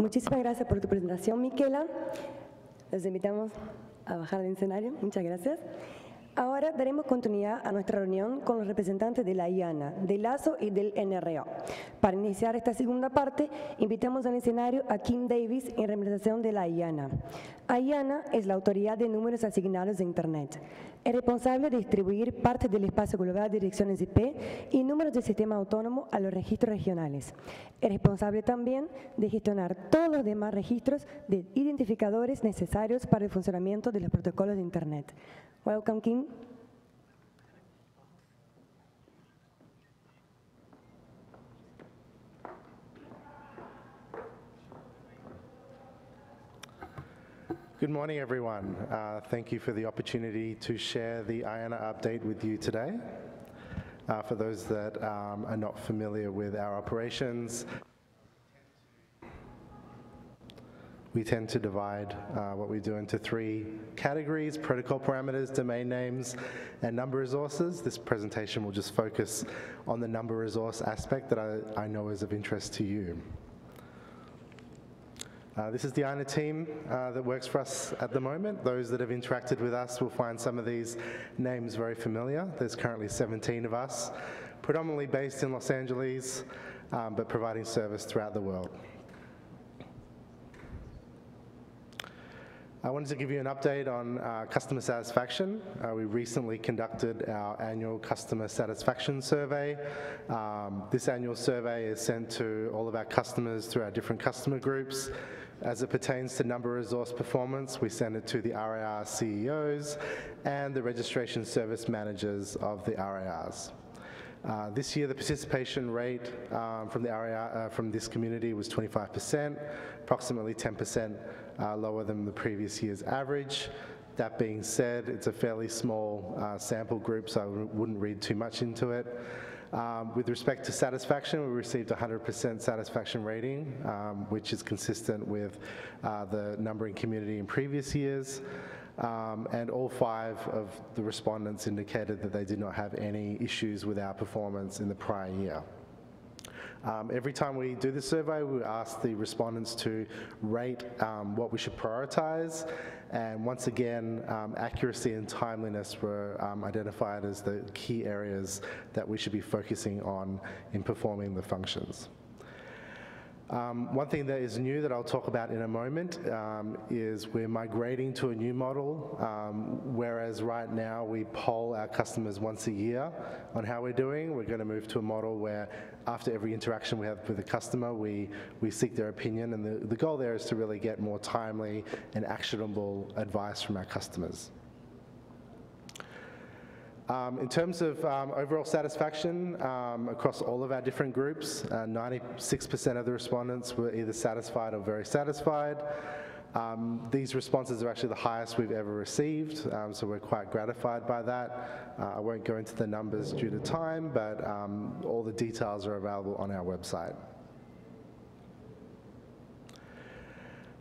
Muchísimas gracias por tu presentación, Miquela. Les invitamos a bajar del escenario. Muchas gracias. Ahora daremos continuidad a nuestra reunión con los representantes de la IANA, del LASO y del NRO. Para iniciar esta segunda parte, invitamos al escenario a Kim Davis en representación de la IANA. IANA es la autoridad de números asignados de Internet. Es responsable de distribuir parte del espacio global de direcciones IP y números del sistema autónomo a los registros regionales. Es responsable también de gestionar todos los demás registros de identificadores necesarios para el funcionamiento de los protocolos de Internet. Welcome, Kim. Good morning, everyone. Uh, thank you for the opportunity to share the IANA update with you today. Uh, for those that um, are not familiar with our operations, we tend to divide uh, what we do into three categories, protocol parameters, domain names, and number resources. This presentation will just focus on the number resource aspect that I, I know is of interest to you. Uh, this is the IANA team uh, that works for us at the moment. Those that have interacted with us will find some of these names very familiar. There's currently 17 of us, predominantly based in Los Angeles, um, but providing service throughout the world. I wanted to give you an update on uh, customer satisfaction. Uh, we recently conducted our annual customer satisfaction survey. Um, this annual survey is sent to all of our customers through our different customer groups. As it pertains to number resource performance, we send it to the RIR CEOs and the registration service managers of the RIRs. Uh, this year, the participation rate um, from the uh, from this community was 25%, approximately 10% uh, lower than the previous year's average. That being said, it's a fairly small uh, sample group, so I wouldn't read too much into it. Um, with respect to satisfaction, we received 100% satisfaction rating, um, which is consistent with uh, the numbering community in previous years. Um, and all five of the respondents indicated that they did not have any issues with our performance in the prior year. Um, every time we do the survey, we ask the respondents to rate um, what we should prioritize. And once again, um, accuracy and timeliness were um, identified as the key areas that we should be focusing on in performing the functions. Um, one thing that is new that I'll talk about in a moment um, is we're migrating to a new model, um, whereas right now we poll our customers once a year on how we're doing. We're going to move to a model where after every interaction we have with a customer, we, we seek their opinion, and the, the goal there is to really get more timely and actionable advice from our customers. Um, in terms of um, overall satisfaction um, across all of our different groups, 96% uh, of the respondents were either satisfied or very satisfied. Um, these responses are actually the highest we've ever received, um, so we're quite gratified by that. Uh, I won't go into the numbers due to time, but um, all the details are available on our website.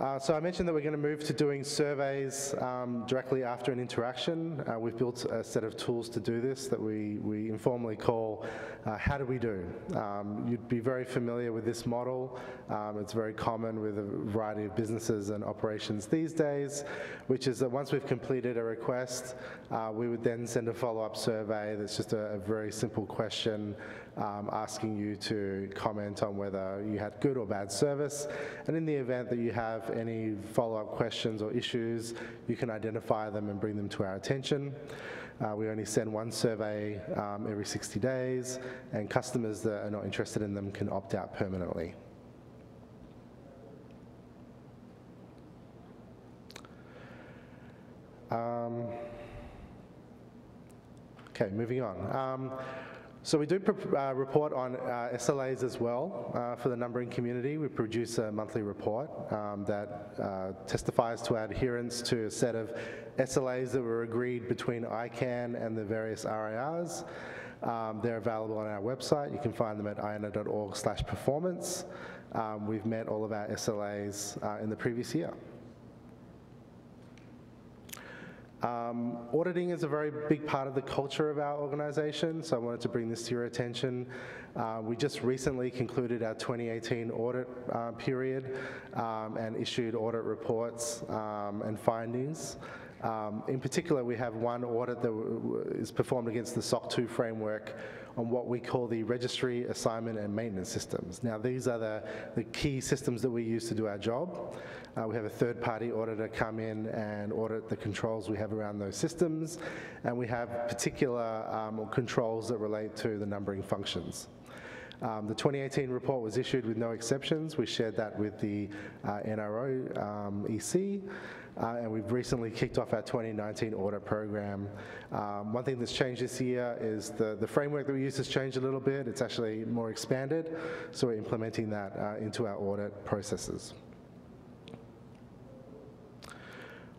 Uh, so I mentioned that we're going to move to doing surveys um, directly after an interaction. Uh, we've built a set of tools to do this that we, we informally call uh, How Do We Do? Um, you'd be very familiar with this model. Um, it's very common with a variety of businesses and operations these days, which is that once we've completed a request, uh, we would then send a follow-up survey that's just a, a very simple question um, asking you to comment on whether you had good or bad service. And in the event that you have any follow-up questions or issues, you can identify them and bring them to our attention. Uh, we only send one survey um, every 60 days, and customers that are not interested in them can opt out permanently. Um, okay, moving on. Um, so we do uh, report on uh, SLAs as well uh, for the numbering community. We produce a monthly report um, that uh, testifies to our adherence to a set of SLAs that were agreed between ICANN and the various RIRs. Um, they're available on our website. You can find them at iana.org slash performance. Um, we've met all of our SLAs uh, in the previous year. Um, auditing is a very big part of the culture of our organization, so I wanted to bring this to your attention. Uh, we just recently concluded our 2018 audit uh, period um, and issued audit reports um, and findings. Um, in particular, we have one audit that is performed against the SOC 2 framework on what we call the registry, assignment, and maintenance systems. Now, these are the, the key systems that we use to do our job. Uh, we have a third-party auditor come in and audit the controls we have around those systems, and we have particular um, controls that relate to the numbering functions. Um, the 2018 report was issued with no exceptions. We shared that with the uh, NRO um, EC. Uh, and we've recently kicked off our 2019 audit program. Um, one thing that's changed this year is the, the framework that we use has changed a little bit. It's actually more expanded, so we're implementing that uh, into our audit processes.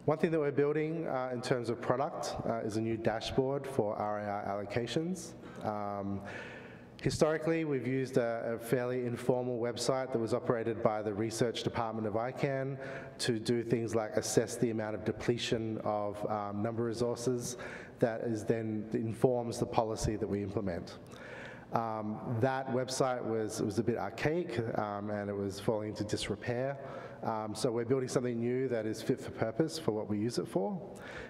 One thing that we're building uh, in terms of product uh, is a new dashboard for RIR allocations. Um, Historically, we've used a, a, fairly informal website that was operated by the research department of ICANN to do things like assess the amount of depletion of um, number resources that is then informs the policy that we implement. Um, that website was, was a bit archaic um, and it was falling into disrepair. Um, so we're building something new that is fit for purpose for what we use it for,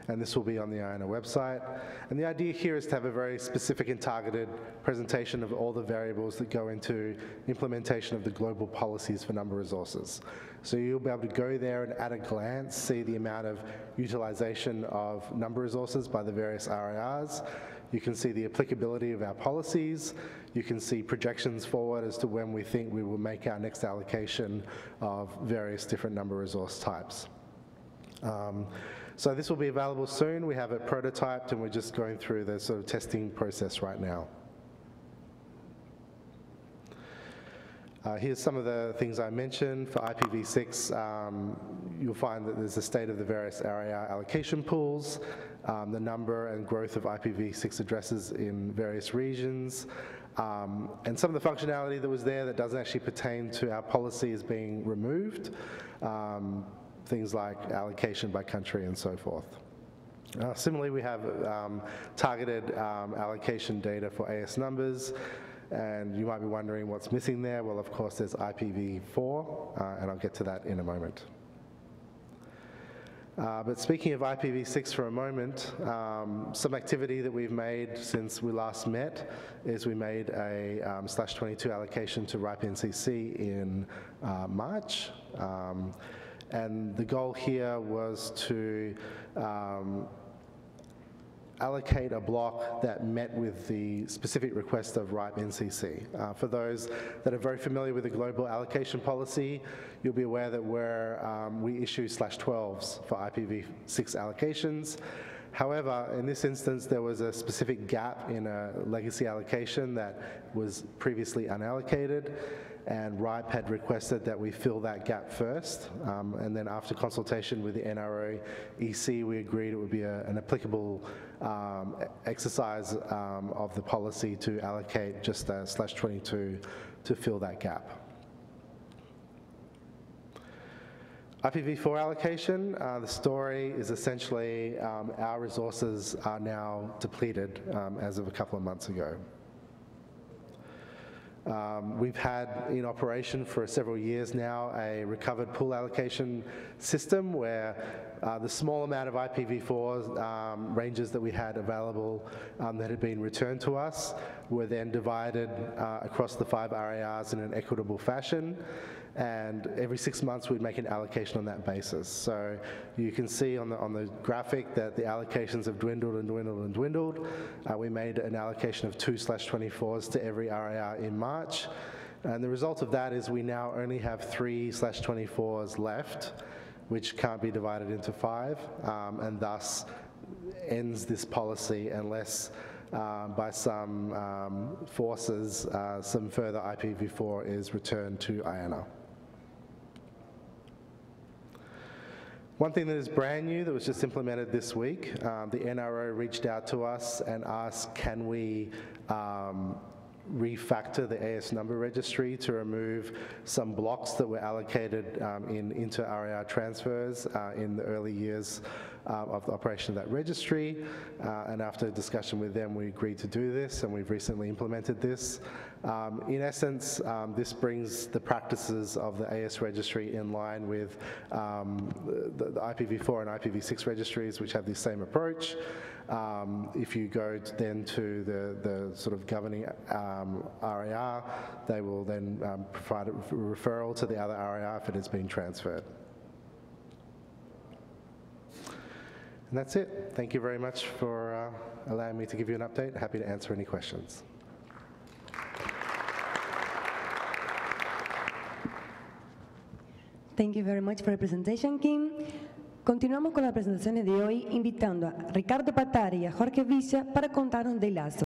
and this will be on the IANA website. And the idea here is to have a very specific and targeted presentation of all the variables that go into implementation of the global policies for number resources. So you'll be able to go there and at a glance see the amount of utilization of number resources by the various RIRs. You can see the applicability of our policies. You can see projections forward as to when we think we will make our next allocation of various different number resource types. Um, so this will be available soon. We have it prototyped and we're just going through the sort of testing process right now. Uh, here's some of the things I mentioned. For IPv6, um, you'll find that there's a state of the various area allocation pools, um, the number and growth of IPv6 addresses in various regions, um, and some of the functionality that was there that doesn't actually pertain to our policy is being removed, um, things like allocation by country and so forth. Uh, similarly, we have um, targeted um, allocation data for AS numbers, and you might be wondering what's missing there. Well, of course, there's IPv4, uh, and I'll get to that in a moment. Uh, but speaking of IPv6 for a moment, um, some activity that we've made since we last met is we made a um, slash 22 allocation to RIPE NCC in uh, March. Um, and the goal here was to um, allocate a block that met with the specific request of RIPE NCC. Uh, for those that are very familiar with the global allocation policy, you'll be aware that we're, um, we issue slash 12s for IPv6 allocations. However, in this instance, there was a specific gap in a legacy allocation that was previously unallocated, and RIPE had requested that we fill that gap first, um, and then after consultation with the NRO EC, we agreed it would be a, an applicable um, exercise um, of the policy to allocate just a slash 22 to fill that gap. IPv4 allocation, uh, the story is essentially um, our resources are now depleted um, as of a couple of months ago. Um, we've had in operation for several years now a recovered pool allocation system where uh, the small amount of IPv4 um, ranges that we had available um, that had been returned to us were then divided uh, across the five RIRs in an equitable fashion and every six months we'd make an allocation on that basis. So you can see on the, on the graphic that the allocations have dwindled and dwindled and dwindled. Uh, we made an allocation of two slash 24s to every RIR in March. And the result of that is we now only have three slash 24s left, which can't be divided into five, um, and thus ends this policy unless uh, by some um, forces, uh, some further IPv4 is returned to IANA. One thing that is brand new that was just implemented this week, um, the NRO reached out to us and asked, can we um, refactor the AS number registry to remove some blocks that were allocated um, in inter-RIR transfers uh, in the early years uh, of the operation of that registry. Uh, and after discussion with them, we agreed to do this, and we've recently implemented this. Um, in essence, um, this brings the practices of the AS registry in line with um, the, the IPv4 and IPv6 registries, which have the same approach. Um, if you go t- then to the, the sort of governing um, RIR, they will then um, provide a referral to the other RIR if it has been transferred. And that's it. Thank you very much for uh, allowing me to give you an update. Happy to answer any questions. Thank you very much for the presentation, Kim. Continuamos con las presentaciones de hoy, invitando a Ricardo Patari y a Jorge Villa para contarnos de Lazo.